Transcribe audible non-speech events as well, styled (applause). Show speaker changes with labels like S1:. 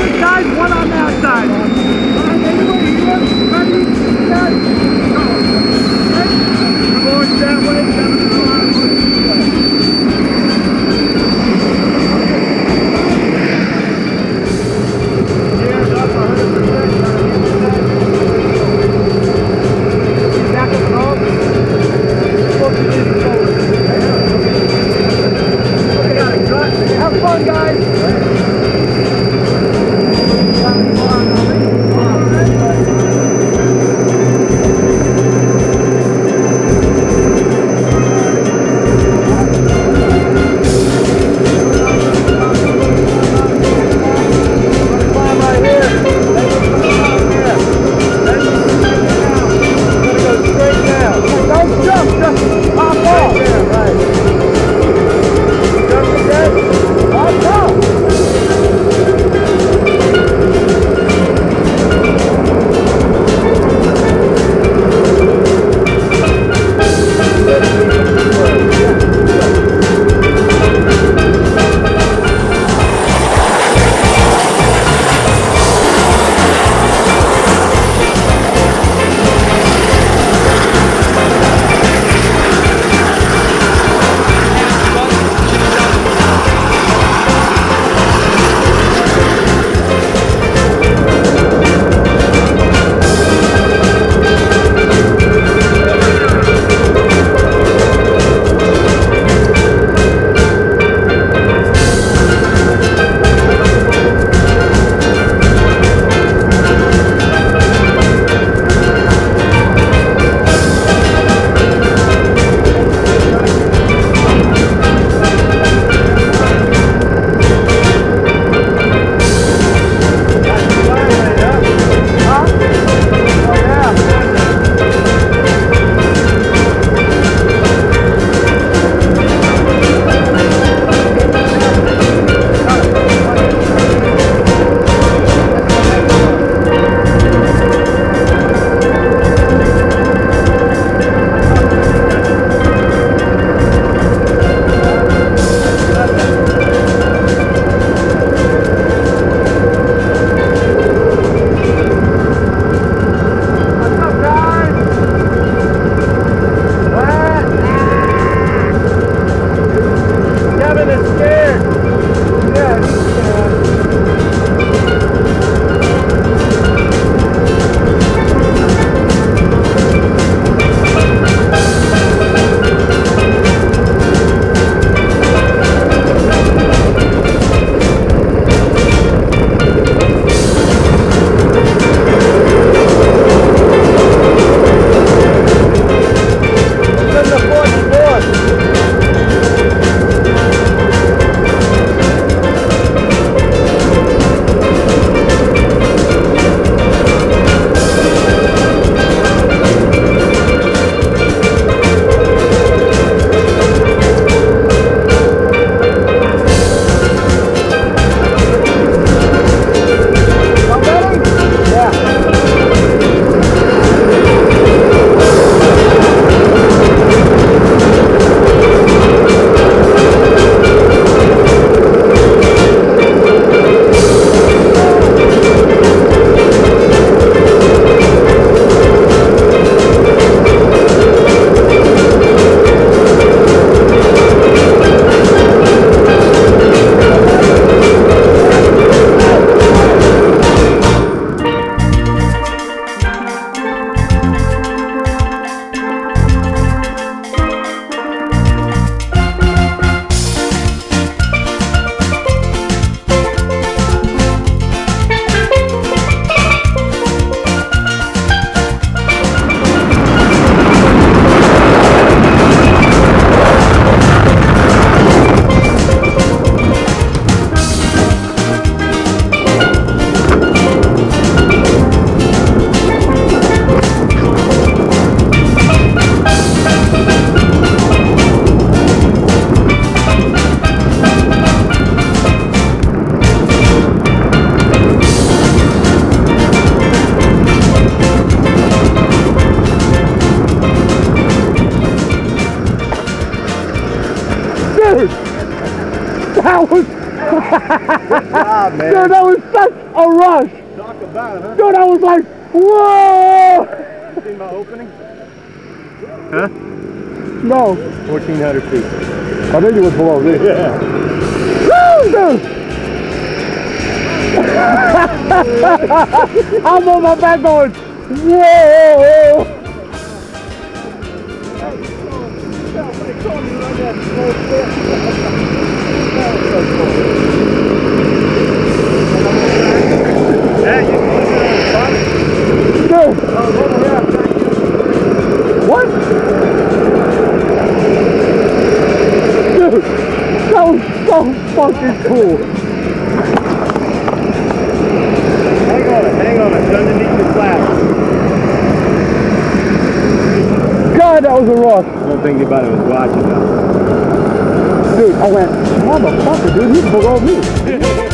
S1: on one on that side. Anyway, here, ready, set. Okay? That way, coming around. Gears up 100%, trying to get that. Back up home. Supposed to be forward. Okay, have fun, guys. That was,
S2: job, (laughs) man.
S1: dude, that was such a rush.
S2: Talk about it, huh?
S1: Dude, I was like, whoa!
S2: You seen my opening? Huh?
S1: No,
S2: 1,400 feet.
S1: I think it was below this.
S2: Yeah.
S1: Woo, dude! (laughs) I'm on my back going, whoa!
S2: Yeah, (laughs) you
S1: Dude, what? Dude, that was so fucking cool.
S2: Hang on hang on. It's underneath the flap.
S1: God, that was a rush.
S2: Don't think anybody was watching though
S1: dude, I went, motherfucker, dude, he's below me.